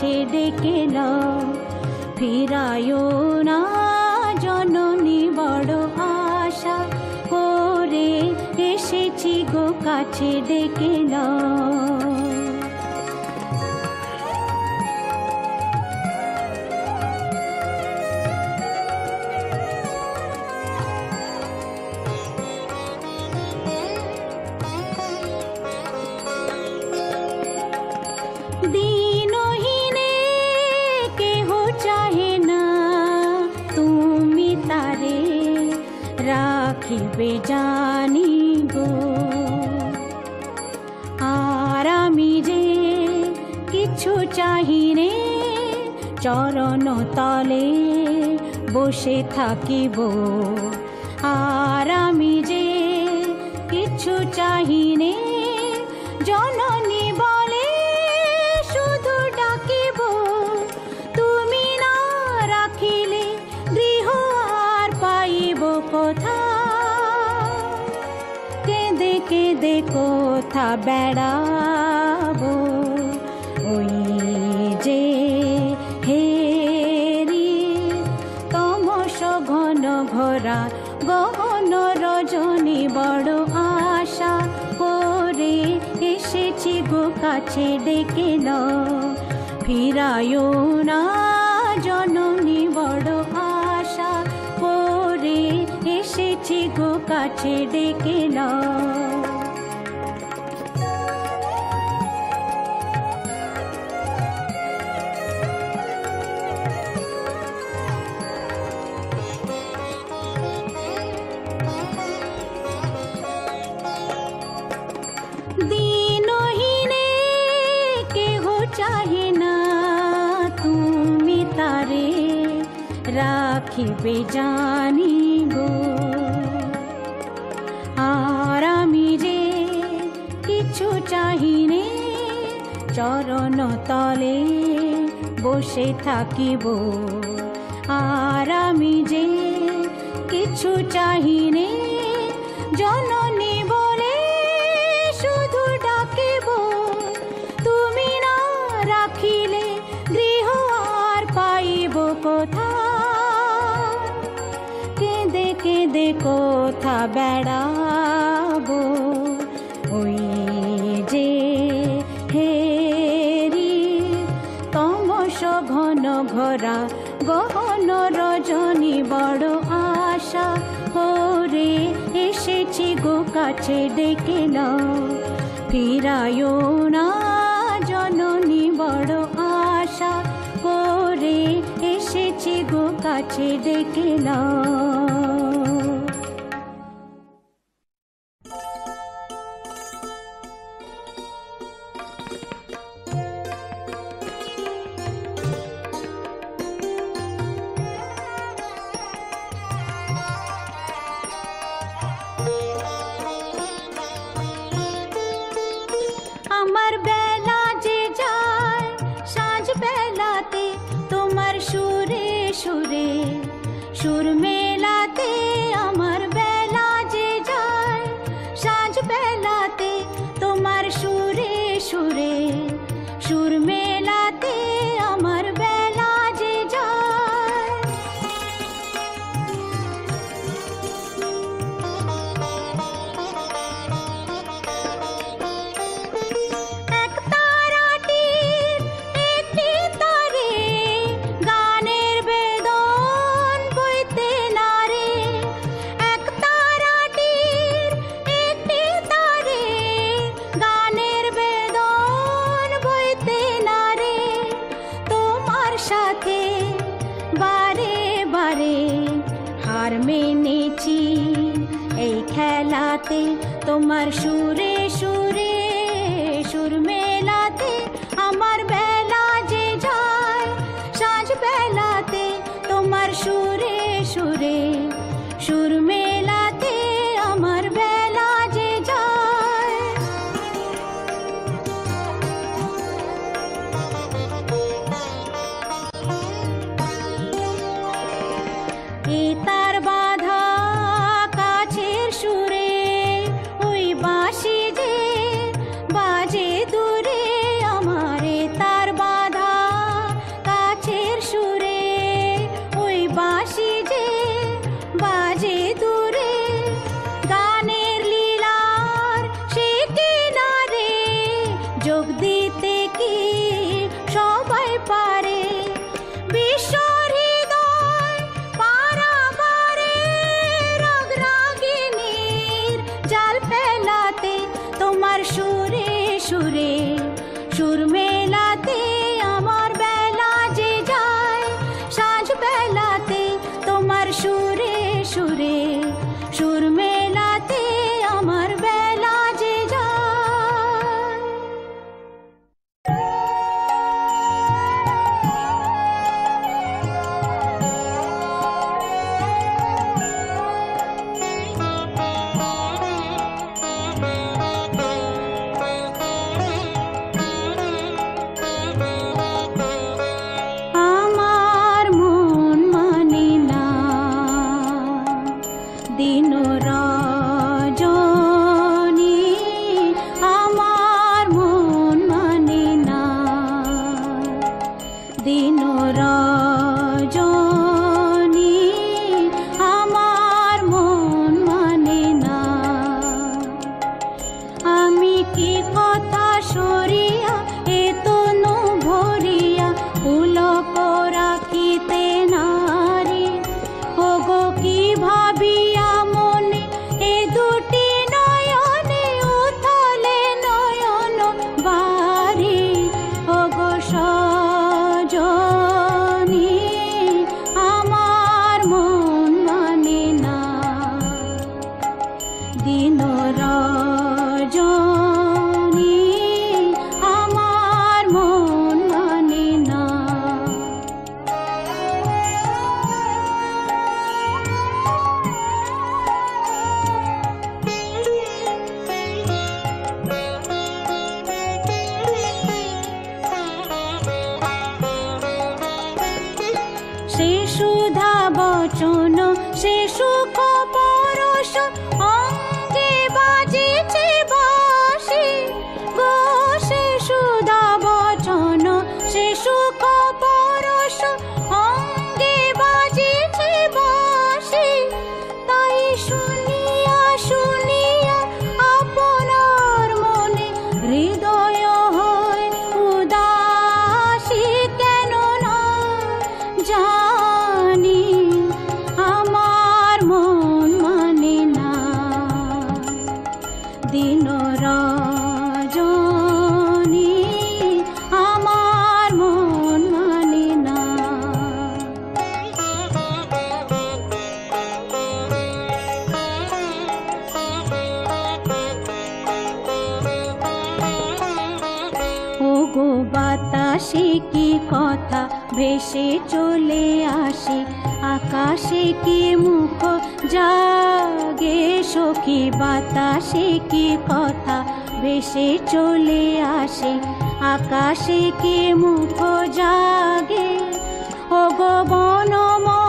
छेड़ के দেখিবে জানি গো। আর আমি যে কিছু চাহিনে চরণ তলে বসে থাকিব। আর আমি যে কিছু চাহিনে কোথা বেড়াবো। ওই যে হেরি, তমস ঘন ঘরা গহন রজনী, বড় আশা করে এসেছি গো কাছে ডেকে ন ফিরায়ও না জননী, বড় আশা করে এসেছি গো কাছে ডেকে নাও। আক্ষেপে জানি গো আর আমি যে কিছু চাহিনে, চরণ তলে বসে থাকিব। আর আমি যে কিছু চাহিনে জন বেড়াবো। ওই যে হেরি তমস ঘন ঘরা গহন রজনী বড় আশা। ওরে এসেছি গো কাছে, ডেকে নাও। ফিরায়ও না জননী বড় আশা। করে এসেছি গো কাছে, ডেকে নাও। kita আকাশে কি কথা ভেসে চলে আসে? আকাশে কি মুখ জাগে সখী? বাতাসে কি কথা ভেসে চলে আসে? আকাশে কি মুখ জাগে? ও গো বনম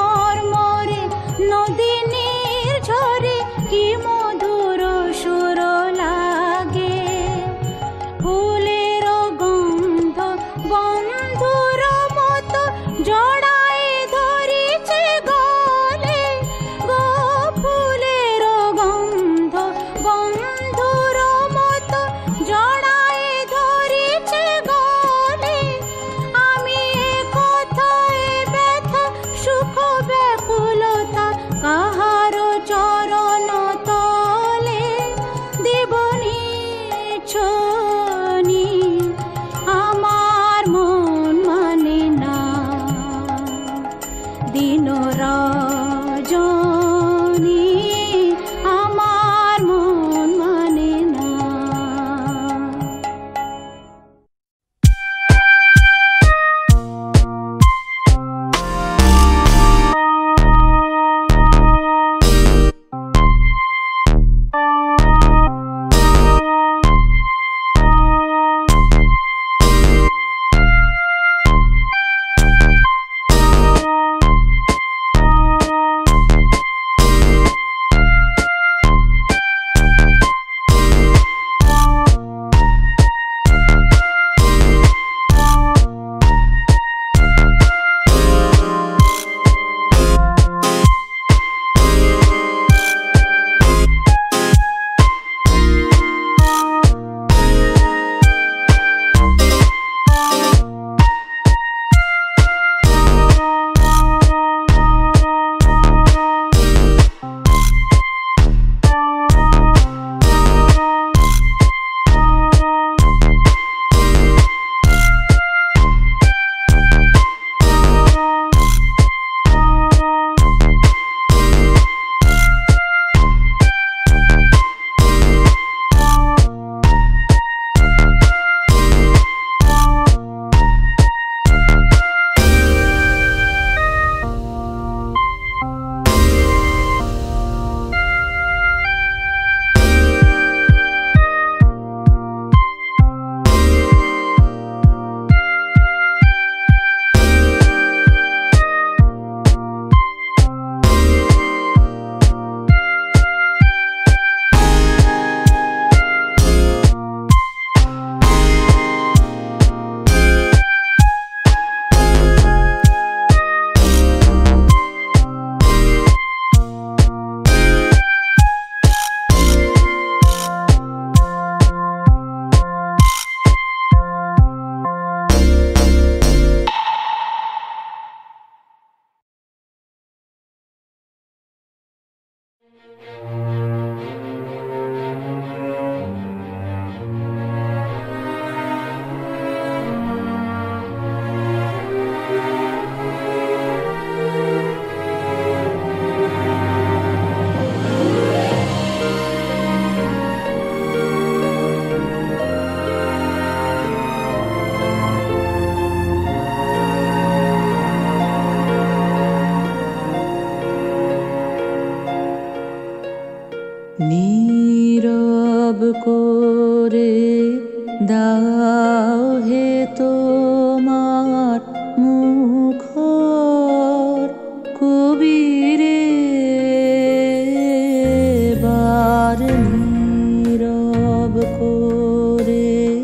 向こうで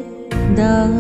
抱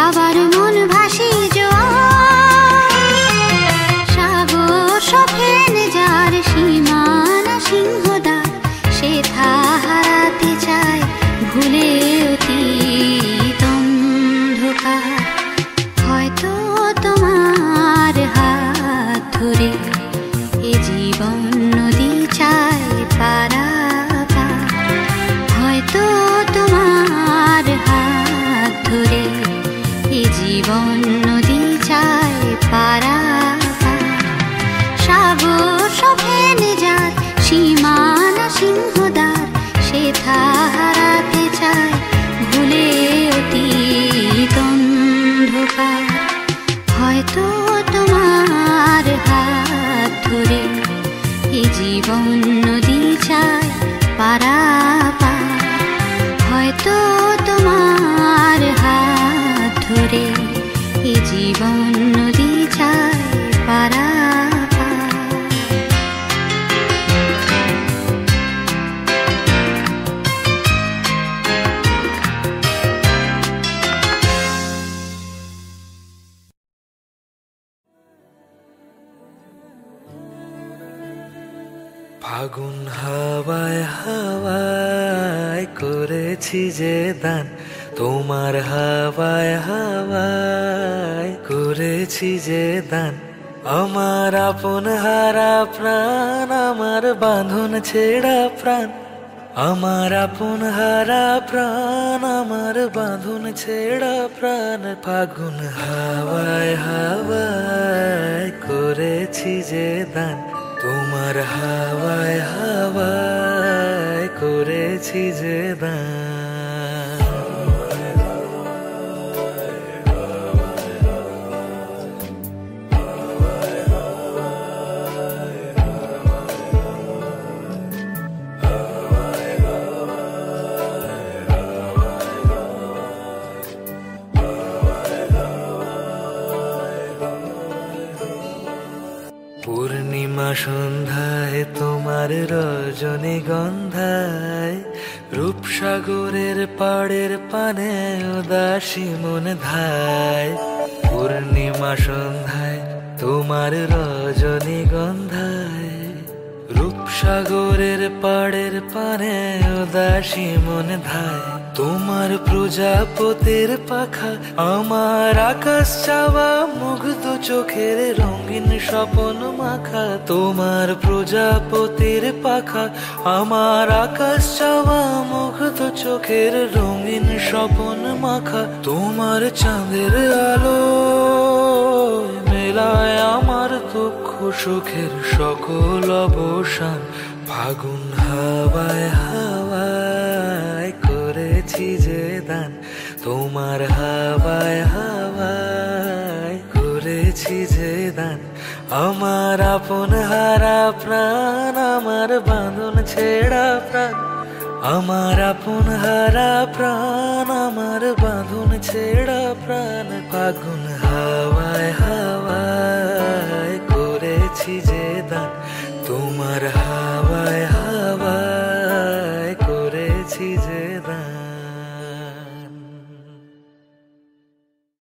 আবার মন ভাসি জীবন নদী চায় পারা। সাগর সফেন যার সীমানা সিংহদার সে হারাতে চায় ভুলে অতীত অন্ধকার। হয়তো তোমার হাত ধরে এ জীবন নদী চায় পারাপার আপন হারা প্রাণ, আমার বাঁধন ছেড়া প্রাণ। আমার আপন হারা প্রাণ, আমার বাঁধন ছেড়া প্রাণ। ফাগুন হাওয়ায় হাওয়ায় করেছি যে দান, তোমার হাওয়ায় হাওয়ায় করেছি যে দান। সন্ধ্যায় তোমার রজনী গন্ধায় রূপসাগরের পাড়ের পানে উদাসী মন ধায়। পূর্ণিমা সন্ধ্যায় তোমার রজনী রূপসাগরের পাড়ের পানে উদাসী মন ধায়। তোমার প্রজাপতির পাখা, আমার আকাশ চাওয়া, মুগ্ধ চোখের রঙিন স্বপন মাখা। তোমার প্রজাপতির পাখা, আমার আকাশ চাওয়া, মুগ্ধ চোখের রঙিন স্বপন মাখা। তোমার চাঁদের আলো মেলায় আমার দুঃখ, সুখের সকল অবসান ফাগুন হাওয়ায় হাওয়ায় করেছি যে দান। তোমার হাওয়ায় হাওয়ায় করেছি যে দান। আমার আপন হারা প্রাণ, আমার বাঁধন ছেড়া প্রাণ। আমার আপন হারা প্রাণ, আমার বাঁধন ছেড়া প্রাণ। ফাগুন হাওয়ায় হাওয়ায় করেছি যে দান তোমার হাওয়ায়